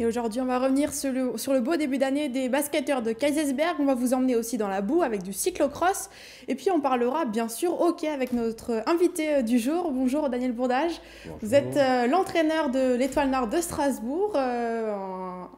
Et aujourd'hui, on va revenir sur le, sur le beau début d'année des basketteurs de Kaisersberg. On va vous emmener aussi dans la boue avec du cyclocross. Et puis, on parlera bien sûr hockey avec notre invité euh, du jour. Bonjour Daniel Bourdage. Vous êtes euh, l'entraîneur de l'Étoile Nord de Strasbourg, euh,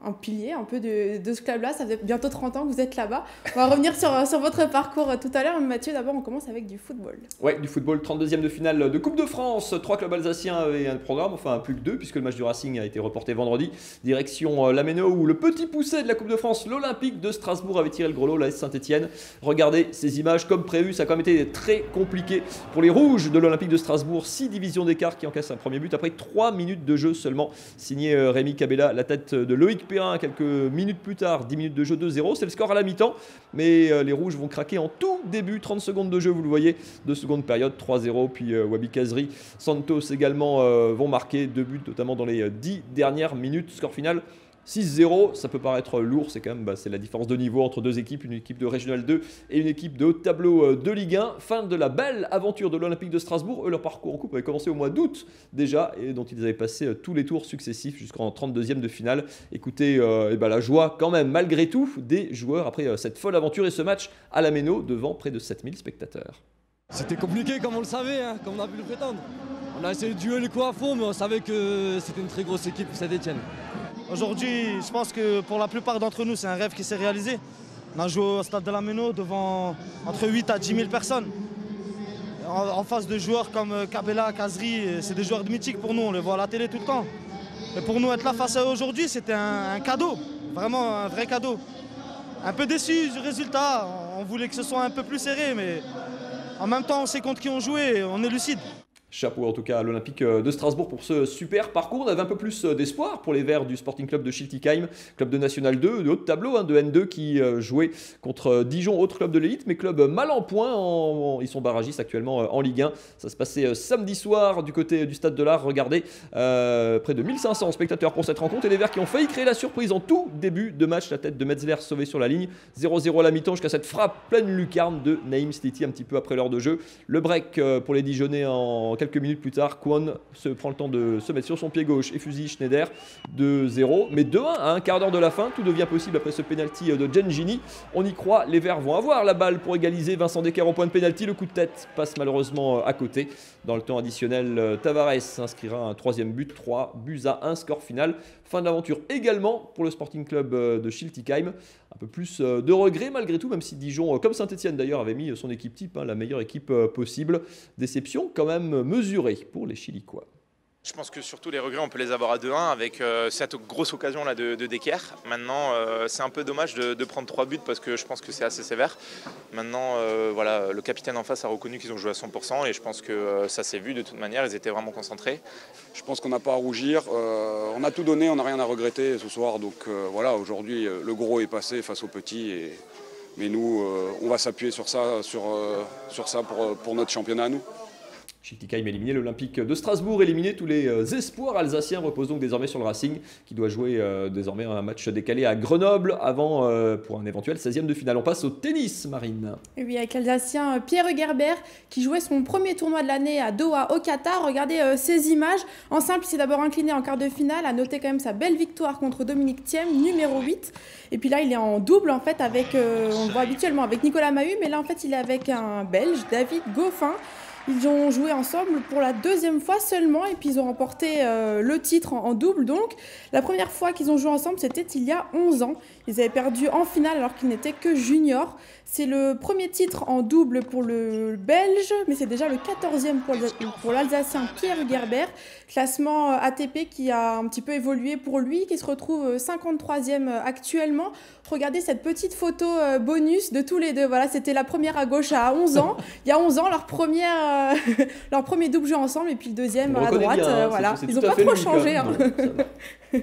un, pilier un peu de, de ce club-là. Ça fait bientôt 30 ans que vous êtes là-bas. On va revenir sur, sur votre parcours tout à l'heure. Mathieu, d'abord, on commence avec du football. Ouais, du football, 32e de finale de Coupe de France. Trois clubs alsaciens avaient un programme, enfin plus que deux, puisque le match du Racing a été reporté vendredi. Direction euh, Lameno, où le petit poussé de la Coupe de France, l'Olympique de Strasbourg, avait tiré le gros lot, la Saint-Etienne. Regardez ces images comme prévu, ça a quand même été très compliqué pour les Rouges de l'Olympique de Strasbourg. 6 divisions d'écart qui encaissent un premier but après 3 minutes de jeu seulement. Signé euh, Rémi Cabella, la tête de Loïc Perrin, quelques minutes plus tard, 10 minutes de jeu 2-0. C'est le score à la mi-temps, mais euh, les Rouges vont craquer en tout début, 30 secondes de jeu, vous le voyez, de seconde période, 3-0. Puis Wabi Kazri, Santos également vont marquer deux buts, notamment dans les 10 dernières minutes. Score final 6-0, ça peut paraître lourd, c'est quand même bah, c'est la différence de niveau entre deux équipes, une équipe de Régional 2 et une équipe de haut tableau euh, de Ligue 1. Fin de la belle aventure de l'Olympique de Strasbourg. Eux, leur parcours en coupe avait commencé au mois d'août déjà et dont ils avaient passé euh, tous les tours successifs jusqu'en 32e de finale. Écoutez, euh, et bah, la joie quand même malgré tout des joueurs après cette folle aventure et ce match à la Méno devant près de 7000 spectateurs. C'était compliqué comme on le savait, hein, comme on a pu le prétendre. On a essayé de jouer les coups à fond, mais on savait que c'était une très grosse équipe, Saint-Etienne. Aujourd'hui, je pense que pour la plupart d'entre nous, c'est un rêve qui s'est réalisé. On a joué au stade de la Méno devant entre 8 à 10 000 personnes. En, face de joueurs comme Cabella, Kazri, c'est des joueurs de mythique pour nous, on les voit à la télé tout le temps. Et pour nous, être là face à eux aujourd'hui, c'était un, un, cadeau, vraiment un vrai cadeau. Un peu déçu du résultat, on voulait que ce soit un peu plus serré, mais en même temps, on sait contre qui on jouait, on est lucide. Chapeau en tout cas à l'Olympique euh, de Strasbourg pour ce super parcours. On avait un peu plus euh, d'espoir pour les Verts du Sporting Club de Schiltigheim, club de National 2, de haut tableau hein, de N2 qui euh, jouait contre Dijon, autre club de l'élite, mais club mal en point. ils sont barragistes actuellement en Ligue 1. Ça se passait samedi soir du côté du Stade de l'Art. Regardez, près de 1500 spectateurs pour cette rencontre et les Verts qui ont failli créer la surprise en tout début de match. La tête de Metzler sauvée sur la ligne. 0-0 à la mi-temps jusqu'à cette frappe pleine lucarne de Naïm Stiti un petit peu après l'heure de jeu. Le break pour les Dijonnais en quelques minutes plus tard, Kwon se prend le temps de se mettre sur son pied gauche et fusille Schneider de 0. Mais 2-1 à un quart d'heure de la fin, tout devient possible après ce penalty de Gengini. On y croit, les Verts vont avoir la balle pour égaliser. Vincent Decker au point de penalty, le coup de tête passe malheureusement à côté. Dans le temps additionnel, Tavares inscrira un troisième but, 3 buts à 1, score final. Fin de l'aventure également pour le Sporting Club de Schiltigheim. Un peu plus de regret malgré tout, même si Dijon, comme Saint-Etienne d'ailleurs, avait mis son équipe type, hein, la meilleure équipe possible. Déception quand même mesurée pour les Chilicois. Je pense que surtout les regrets, on peut les avoir à 2-1 avec euh, cette grosse occasion de, de. Maintenant, euh, c'est un peu dommage de, prendre trois buts parce que je pense que c'est assez sévère. Maintenant, euh, voilà, le capitaine en face a reconnu qu'ils ont joué à 100% et je pense que ça s'est vu de toute manière. Ils étaient vraiment concentrés. Je pense qu'on n'a pas à rougir. on a tout donné, on n'a rien à regretter ce soir. Donc voilà, aujourd'hui, le gros est passé face au petit. Et... Mais nous, on va s'appuyer sur ça, sur, sur ça pour, pour notre championnat à nous. Schiltigheim éliminé, l'Olympique de Strasbourg éliminé, tous les euh, espoirs alsaciens reposent donc désormais sur le Racing qui doit jouer euh, désormais un match décalé à Grenoble avant euh, pour un éventuel 16e de finale. On passe au tennis, Marine. Oui, avec l'Alsacien Pierre Gerber qui jouait son premier tournoi de l'année à Doha au Qatar. Regardez ces images. En simple, il s'est d'abord incliné en quart de finale, a noté quand même sa belle victoire contre Dominique Thiem, numéro 8. Et puis là, il est en double en fait avec, on le voit habituellement avec Nicolas Mahut, mais là en fait il est avec un Belge, David Goffin. Ils ont joué ensemble pour la deuxième fois seulement et puis ils ont remporté euh, le titre en, double. Donc la première fois qu'ils ont joué ensemble, c'était il y a 11 ans. Ils avaient perdu en finale alors qu'ils n'étaient que juniors. C'est le premier titre en double pour le Belge, mais c'est déjà le 14e pour l'Alsacien Pierre Gerber. Classement euh, ATP qui a un petit peu évolué pour lui, qui se retrouve 53e euh, actuellement. Regardez cette petite photo bonus de tous les deux. Voilà, c'était la première à gauche à 11 ans. Il y a 11 ans, leur première euh, leur premier double jeu ensemble et puis le deuxième à droite. Euh, hein, voilà. Ils n'ont pas trop changé. Hein.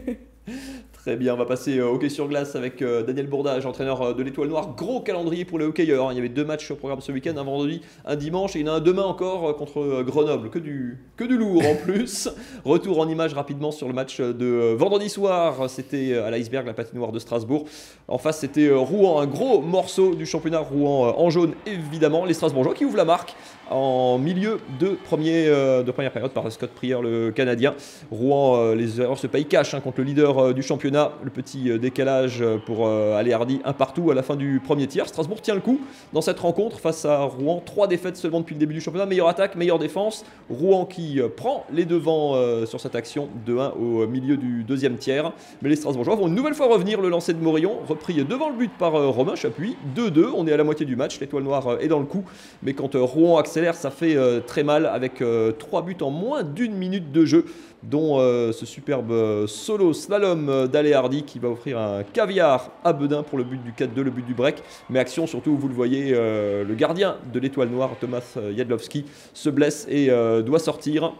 Très bien, on va passer au hockey sur glace avec euh, Daniel Bourdage, entraîneur de l'Étoile Noire. Gros calendrier pour les hockeyeurs. Hein. Il y avait deux matchs au programme ce week-end, un vendredi, un dimanche, et il y en a un demain encore contre Grenoble. Que du, que du lourd en plus. Retour en image rapidement sur le match de vendredi soir. C'était à l'iceberg, la patinoire de Strasbourg. En face, c'était Rouen, un gros morceau du championnat Rouen en jaune, évidemment. Les Strasbourgeois qui ouvrent la marque en milieu euh, de première période par Scott Prier, le Canadien. Rouen, euh, les erreurs se payent cash contre le leader euh, du championnat. Le petit décalage pour aller Hardy un partout à la fin du premier tiers. Strasbourg tient le coup dans cette rencontre face à Rouen. Trois défaites seulement depuis le début du championnat. Meilleure attaque, meilleure défense. Rouen qui prend les devants sur cette action de 1 au milieu du deuxième tiers. Mais les Strasbourgeois vont une nouvelle fois revenir. Le lancer de Morillon, repris devant le but par Romain Chapuis. 2-2. On est à la moitié du match. L'étoile noire est dans le coup. Mais quand Rouen ça fait très mal avec 3 buts en moins d'une minute de jeu dont euh, ce superbe euh, solo slalom euh, d'Alé Hardy qui va offrir un caviar à Bedin pour le but du 4-2, le but du break. Mais action surtout, vous le voyez, le gardien de l'étoile noire, Thomas Jadlowski, se blesse et doit sortir.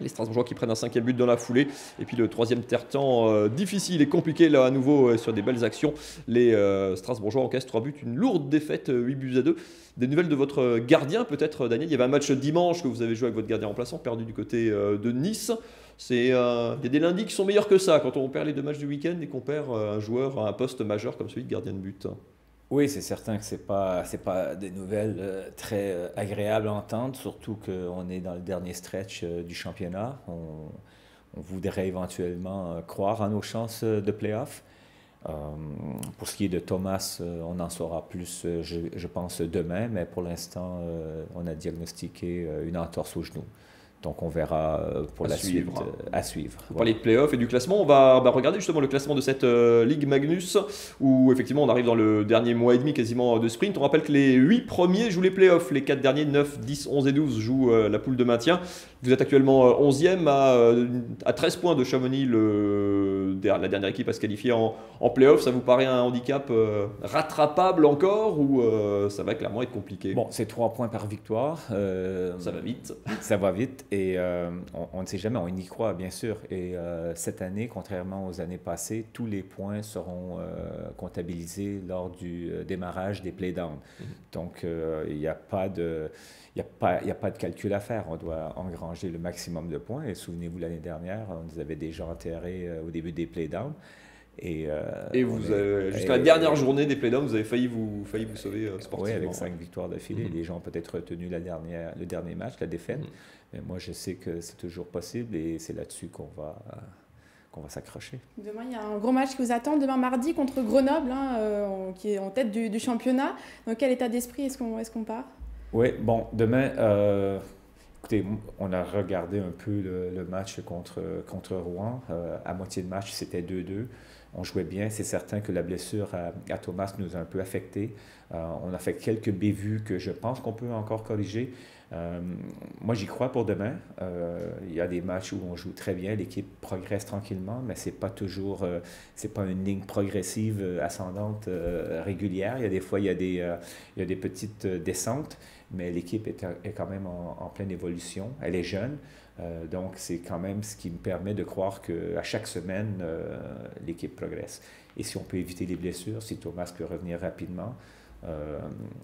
Les Strasbourgeois qui prennent un cinquième but dans la foulée. Et puis le troisième terre-temps difficile et compliqué là à nouveau sur des belles actions. Les Strasbourgeois encaissent 3 buts, une lourde défaite, 8 buts à 2. Des nouvelles de votre gardien peut-être Daniel? Il y avait un match dimanche que vous avez joué avec votre gardien remplaçant, perdu du côté de Nice. C'est, euh, il y a des lundis qui sont meilleurs que ça quand on perd les deux matchs du week-end et qu'on perd euh, un joueur à un poste majeur comme celui de gardien de but. Oui, c'est certain que ce n'est pas, pas des nouvelles euh, très agréables à entendre, surtout qu'on est dans le dernier stretch du championnat. On, voudrait éventuellement croire à nos chances de playoff. pour ce qui est de Thomas, on en saura plus, je pense, demain, mais pour l'instant, on a diagnostiqué une entorse au genou. Donc on verra euh, pour la suite euh, à suivre. Pour parler de playoffs et du classement, on va bah, regarder justement le classement de cette euh, Ligue Magnus où effectivement on arrive dans le dernier mois et demi quasiment de sprint. On rappelle que les 8 premiers jouent les playoffs, les 4 derniers 9, 10, 11 et 12 jouent la poule de maintien. Vous êtes actuellement 11e à, à 13 points de Chamonix, le, la dernière équipe à se qualifier en, en playoffs. Ça vous paraît un handicap rattrapable encore ou ça va clairement être compliqué? Bon, c'est 3 points par victoire. ça va vite. Ça va vite. Et euh, on, ne sait jamais, on y croit bien sûr. Et euh, cette année, contrairement aux années passées, tous les points seront euh, comptabilisés lors du démarrage des playdowns. Mm-hmm. Donc il n'y a pas de... A, pas, a pas de calcul à faire. On doit engranger le maximum de points. Et souvenez-vous, l'année dernière, on nous avait déjà enterrés au début des playdowns. Et, et vous, jusqu'à la dernière journée des playdowns, vous avez failli vous, failli vous sauver sportivement. Oui, avec cinq victoires d'affilée. Mm-hmm. Les gens ont peut-être retenu la dernière, le dernier match, la défaite. Mm-hmm. Mais moi, je sais que c'est toujours possible et c'est là-dessus qu'on va, qu'on va s'accrocher. Demain, il y a un gros match qui vous attend, demain mardi contre Grenoble, hein, euh, qui est en tête du, championnat. Dans quel état d'esprit est-ce qu'on est qu'on part? Oui, bon, demain, euh, écoutez, on a regardé un peu le, match contre, Rouen. Euh, à moitié de match, c'était 2-2 on jouait bien. C'est certain que la blessure à, Thomas nous a un peu affectés. on a fait quelques bévues que je pense qu'on peut encore corriger. Euh, moi, j'y crois pour demain. Euh, il y a des matchs où on joue très bien, l'équipe progresse tranquillement, mais c'est pas toujours, euh, c'est pas une ligne progressive ascendante régulière. Il y a des fois, il y a des, y a des petites descentes, mais l'équipe est, quand même en, en, pleine évolution. Elle est jeune. donc, c'est quand même ce qui me permet de croire qu'à chaque semaine, l'équipe progresse. Et si on peut éviter les blessures, si Thomas peut revenir rapidement, euh,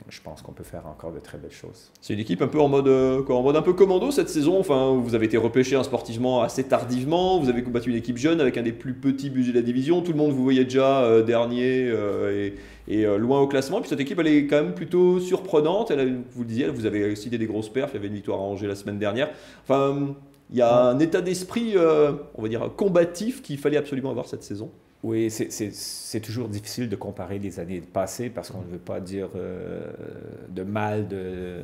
je pense qu'on peut faire encore de très belles choses. C'est une équipe un peu en mode, euh, en mode un peu commando cette saison. Enfin, vous avez été repêché un sportivement assez tardivement. Vous avez combattu une équipe jeune avec un des plus petits budgets de la division. Tout le monde vous voyait déjà euh, dernier et, loin au classement. Puis cette équipe, elle est quand même plutôt surprenante. Elle vous le disiez, vous avez cité des grosses perfs. Il y avait une victoire à Angers la semaine dernière. Enfin, il y a un état d'esprit, on va dire, combatif qu'il fallait absolument avoir cette saison. Oui, c'est toujours difficile de comparer les années passées parce qu'on ne veut pas dire euh, de mal de,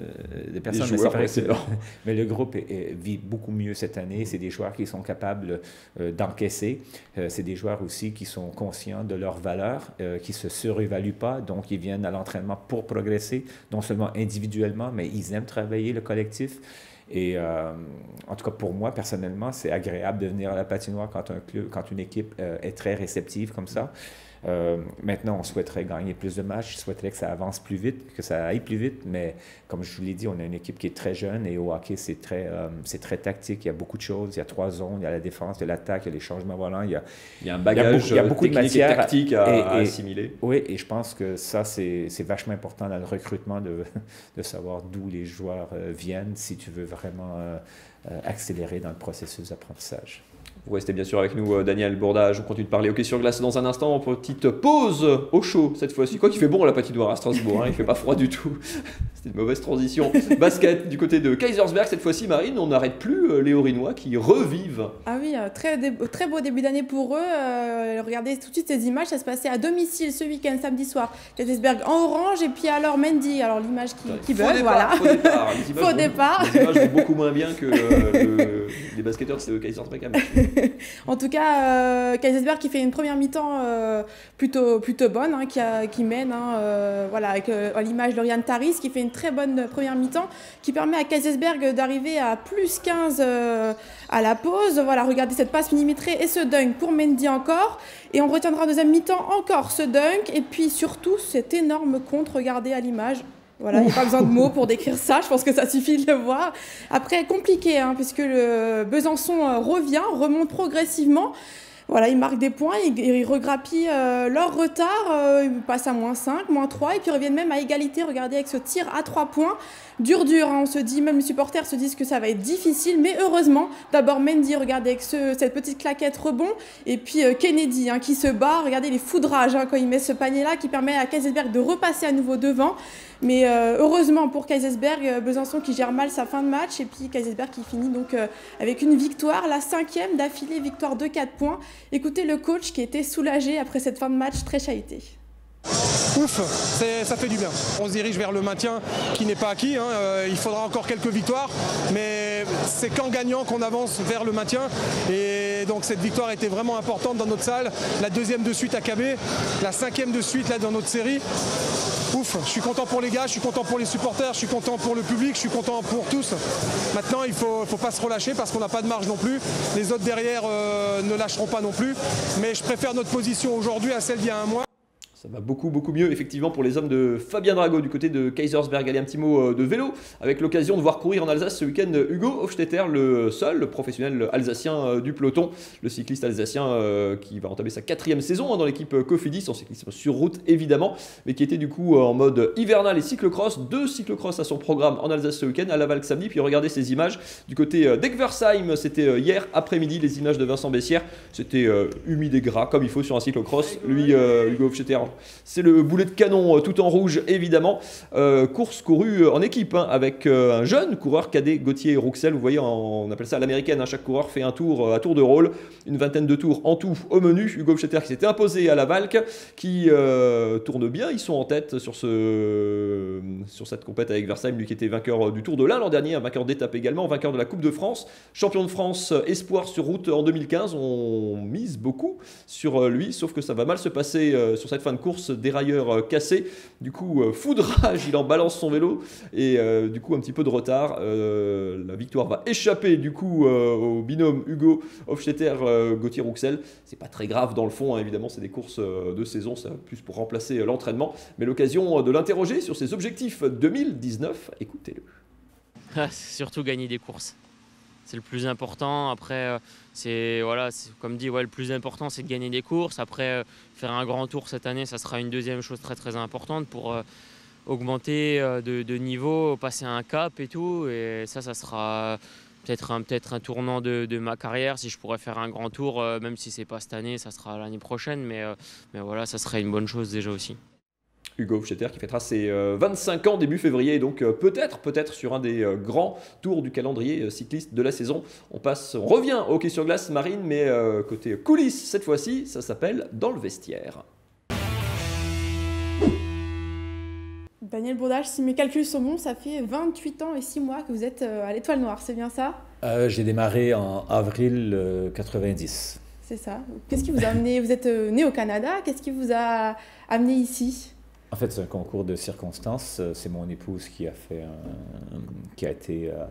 de personnes. mais, mais, le groupe vit beaucoup mieux cette année. C'est des joueurs qui sont capables euh, d'encaisser. Euh, c'est des joueurs aussi qui sont conscients de leurs valeurs, qui ne se surévaluent pas. Donc, ils viennent à l'entraînement pour progresser, non seulement individuellement, mais ils aiment travailler le collectif. Et euh, en tout cas, pour moi, personnellement, c'est agréable de venir à la patinoire quand, un club, quand une équipe euh, est très réceptive comme ça. Euh, maintenant, on souhaiterait gagner plus de matchs, je souhaiterais que ça avance plus vite, que ça aille plus vite, mais comme je vous l'ai dit, on a une équipe qui est très jeune et au hockey, c'est très, euh, c'est très tactique. Il y a beaucoup de choses. Il y a trois zones, il y a la défense, il y a l'attaque, il y a les changements volants. Il y a, il y a un bagage il y a beaucoup, de matière tactique à, assimiler. Oui, et je pense que ça, c'est, c'est vachement important dans le recrutement de, de savoir d'où les joueurs euh, viennent si tu veux vraiment accélérer dans le processus d'apprentissage. Vous restez bien sûr avec nous, euh, Daniel Bourdage. On continue de parler hockey sur glace dans un instant. Petite pause au chaud cette fois-ci. Quoi qu'il fait bon la patinoire à Strasbourg, hein, il fait pas froid du tout. C'est une mauvaise transition. Basket du côté de Kaisersberg, cette fois-ci, Marine, on n'arrête plus euh, les Orinois qui revivent. Ah oui, euh, très, très beau début d'année pour eux. Euh, regardez tout de suite ces images, ça se passait à domicile ce week-end, samedi soir. Kaisersberg en orange et puis alors Mendy, alors l'image qui, qui Faux bug, départ, voilà. Faux départ. Les images Faux vont- départ. Les images vont beaucoup moins bien que euh, le- les basketteurs de Kaisersberg. En tout cas, euh, Kaisersberg qui fait une première mi-temps euh, plutôt, plutôt bonne, hein, qui, mène, hein, euh, voilà, avec euh, à l'image Lauriane Taris qui fait une très bonne première mi-temps, qui permet à Kaisersberg d'arriver à plus 15 euh, à la pause. Voilà, regardez cette passe millimétrée et ce dunk pour Mendy encore. Et on retiendra en deuxième mi-temps encore ce dunk, et puis surtout cet énorme compte, regardez à l'image. Voilà, il n'y a pas besoin de mots pour décrire ça, je pense que ça suffit de le voir. Après, compliqué, hein, puisque le Besançon euh, revient, remonte progressivement. Voilà, ils marquent des points, ils, ils euh, leur retard, euh, ils passent à moins 5, moins 3, et puis reviennent même à égalité, regardez, avec ce tir à 3 points. Dur, dur, hein, on se dit, même les supporters se disent que ça va être difficile, mais heureusement, d'abord Mendy, regardez, avec ce- cette petite claquette rebond, et puis euh, Kennedy hein, qui se bat, regardez les foudrages hein, quand il met ce panier-là, qui permet à Kaisersberg de repasser à nouveau devant. Mais euh, heureusement pour Kaisersberg, euh, Besançon qui gère mal sa fin de match, et puis Kaisersberg qui finit donc euh, avec une victoire, la cinquième d'affilée, victoire de 4 points. Écoutez le coach qui était soulagé après cette fin de match très chahutée. Ouf, ça fait du bien. On se dirige vers le maintien qui n'est pas acquis. hein. Euh, il faudra encore quelques victoires, mais c'est qu'en gagnant qu'on avance vers le maintien. Et donc cette victoire était vraiment importante dans notre salle. La deuxième de suite à KB, la cinquième de suite là dans notre série. Ouf, je suis content pour les gars, je suis content pour les supporters, je suis content pour le public, je suis content pour tous. Maintenant, il ne faut, faut pas se relâcher parce qu'on n'a pas de marge non plus. Les autres derrière euh, ne lâcheront pas non plus. Mais je préfère notre position aujourd'hui à celle d'il y a un mois. Ça va beaucoup, beaucoup mieux, effectivement, pour les hommes de Fabien Drago du côté de Kaisersberg. Allez, un petit mot euh, de vélo, avec l'occasion de voir courir en Alsace ce week-end Hugo Hofstetter, le seul le professionnel alsacien euh, du peloton, le cycliste alsacien euh, qui va entamer sa quatrième saison hein, dans l'équipe Cofidis, en cyclisme sur route évidemment, mais qui était du coup en mode hivernal et cyclocross. Deux cyclocross à son programme en Alsace ce week-end, à Laval samedi. Puis regardez ces images du côté d'Egversheim, c'était hier après-midi, les images de Vincent Bessière. C'était euh, humide et gras, comme il faut sur un cyclocross. Lui, euh, Hugo Hofstetter, c'est le boulet de canon euh, tout en rouge, évidemment. Euh, course courue euh, en équipe hein, avec un jeune coureur cadet, Gauthier Rouxel. Vous voyez, on appelle ça l'américaine. hein, chaque coureur fait un tour à tour de rôle. Une vingtaine de tours en tout au menu. Hugo Hofstetter qui s'était imposé à la Valque, qui tourne bien. Ils sont en tête sur, ce, sur cette compète avec Versheim, lui qui était vainqueur du Tour de l'Ain l'an dernier, vainqueur d'étape également, vainqueur de la Coupe de France, champion de France espoir sur route en 2015. On mise beaucoup sur lui, sauf que ça va mal se passer sur cette fin de course, dérailleur euh, cassé, du coup euh, foudrage, il en balance son vélo et euh, du coup un petit peu de retard. La victoire va échapper du coup au binôme Hugo Hofstetter Gauthier Rouxel. C'est pas très grave dans le fond, hein, évidemment, c'est des courses de saison, c'est plus pour remplacer l'entraînement, mais l'occasion de l'interroger sur ses objectifs 2019. Écoutez-le. Ah, surtout gagner des courses. C'est le plus important. Après, euh, c'est voilà, comme dit, ouais, le plus important, c'est de gagner des courses. Après, euh, faire un grand tour cette année, ça sera une deuxième chose très très importante pour euh, augmenter de, niveau, passer un cap et tout. Et ça, ça sera peut-être un, peut-être un tournant de, ma carrière. Si je pourrais faire un grand tour, même si c'est pas cette année, ça sera l'année prochaine. Mais, mais voilà, ça serait une bonne chose déjà aussi. Hugo Hofstetter qui fêtera ses euh, 25 ans début février et donc euh, peut-être peut-être sur un des euh, grands tours du calendrier euh, cycliste de la saison. On passe, on revient au hockey sur glace marine mais euh, côté coulisses cette fois-ci, ça s'appelle dans le vestiaire. Daniel Bourdage, si mes calculs sont bons, ça fait 28 ans et 6 mois que vous êtes euh, à l'Étoile Noire, c'est bien ça? Euh, J'ai démarré en avril euh, 90. C'est ça. Qu'est-ce qui vous a amené? Vous êtes euh, né au Canada, qu'est-ce qui vous a amené ici? En fait, c'est un concours de circonstances. Euh, C'est mon épouse qui a, fait qui a été euh,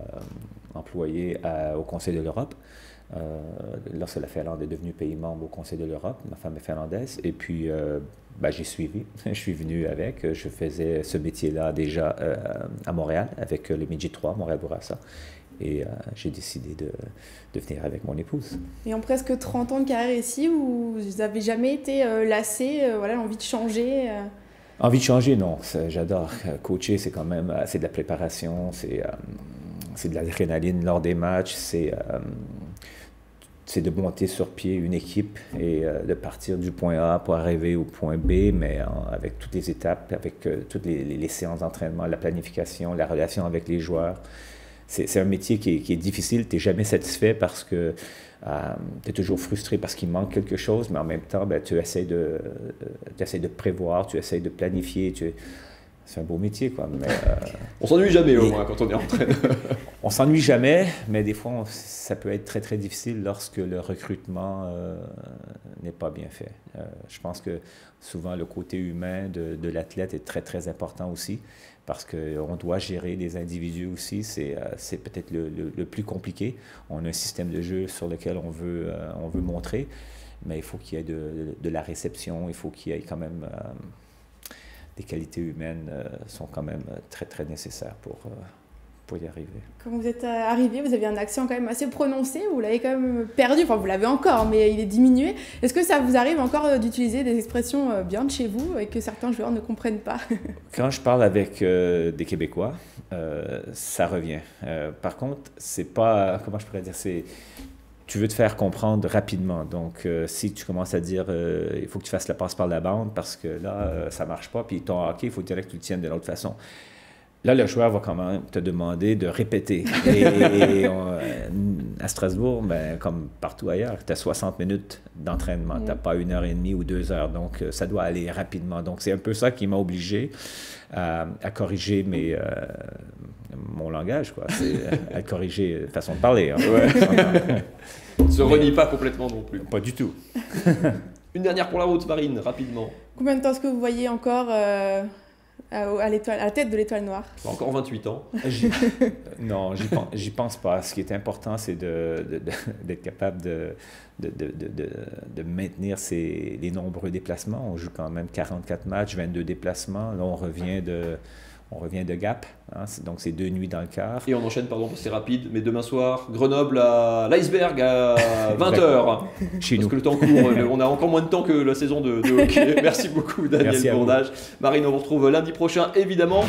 employée au Conseil de l'Europe. Euh, lorsque la Finlande est devenue pays membre au Conseil de l'Europe, ma femme est finlandaise, et puis euh, ben, j'ai suivi. Je suis venu avec. Je faisais ce métier-là déjà à Montréal avec le Midget 3, Montréal Bourassa. Et j'ai décidé de, venir avec mon épouse. Et en presque 30 ans de carrière ici, vous n'avez jamais été lassé, euh, voilà, l'envie de changer Envie de changer, non. J'adore. Euh, Coacher, c'est quand même euh, c'est de la préparation, c'est euh, c'est de l'adrénaline lors des matchs, c'est de monter sur pied une équipe et de partir du point A pour arriver au point B, mais avec toutes les étapes, avec toutes les, séances d'entraînement, la planification, la relation avec les joueurs. C'est un métier qui est, difficile, tu n'es jamais satisfait parce que euh, tu es toujours frustré parce qu'il manque quelque chose, mais en même temps, ben, tu essaies de, essaies de prévoir, tu essaies de planifier. Tu, c'est un beau métier, quoi. Mais, euh, on s'ennuie jamais, au moins, quand on est entraîneur. on s'ennuie jamais, mais des fois, ça peut être très, très difficile lorsque le recrutement euh, n'est pas bien fait. Euh, je pense que souvent, le côté humain de, de l'athlète est très, très important aussi, parce qu'on doit gérer des individus aussi. C'est, c'est peut-être le, le, plus compliqué. On a un système de jeu sur lequel on veut, on veut montrer, mais il faut qu'il y ait de, de la réception, il faut qu'il y ait quand même les qualités humaines euh, sont quand même euh, très, très nécessaires pour, euh, pour y arriver. Quand vous êtes arrivé, vous aviez un accent quand même assez prononcé, vous l'avez quand même perdu, enfin vous l'avez encore, mais il est diminué. Est-ce que ça vous arrive encore d'utiliser des expressions bien de chez vous et que certains joueurs ne comprennent pas? Quand je parle avec des Québécois, ça revient. par contre, c'est pas, comment je pourrais dire, c'est tu veux te faire comprendre rapidement. Donc, euh, si tu commences à dire euh, il faut que tu fasses la passe par la bande parce que là, ça euh, ça marche pas, puis ton hockey, il faut direct que tu le tiennes de l'autre façon. Là, le joueur va quand même te demander de répéter. Et, à Strasbourg, ben, comme partout ailleurs, tu as 60 minutes d'entraînement. Tu n'as pas une heure et demie ou deux heures. Donc, ça doit aller rapidement. Donc, c'est un peu ça qui m'a obligé à, corriger mes, mon langage, quoi. C'est à corriger façon de parler. Hein. ne se renie pas complètement non plus. Pas du tout. Une dernière pour la route, Marine, rapidement. Combien de temps est-ce que vous voyez encore euh, à, à, la tête de l'étoile noire Encore 28 ans. non, j'y pense, pense pas. Ce qui est important, c'est d'être de, capable de, de, maintenir ces, les nombreux déplacements. On joue quand même 44 matchs, 22 déplacements. Là, on revient de on revient de Gap, hein, donc c'est deux nuits dans le quart. Et on enchaîne, pardon, c'est rapide, mais demain soir, Grenoble à l'iceberg à 20h. Chez Parce nous. que le temps court, on a encore moins de temps que la saison de, hockey. Merci beaucoup, Daniel Bourdage. Marine, on vous retrouve lundi prochain, évidemment.